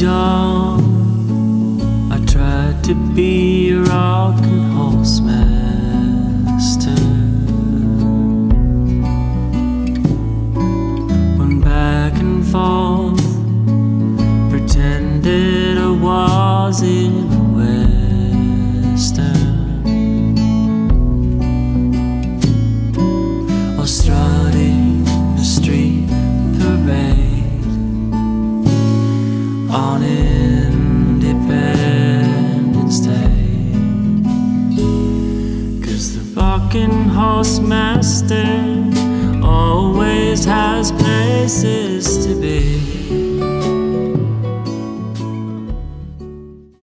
young, I tried to be a rock and horse master. Went back and forth, pretended I wasn't. on Independence Day. Cause the bucking horse master always has places to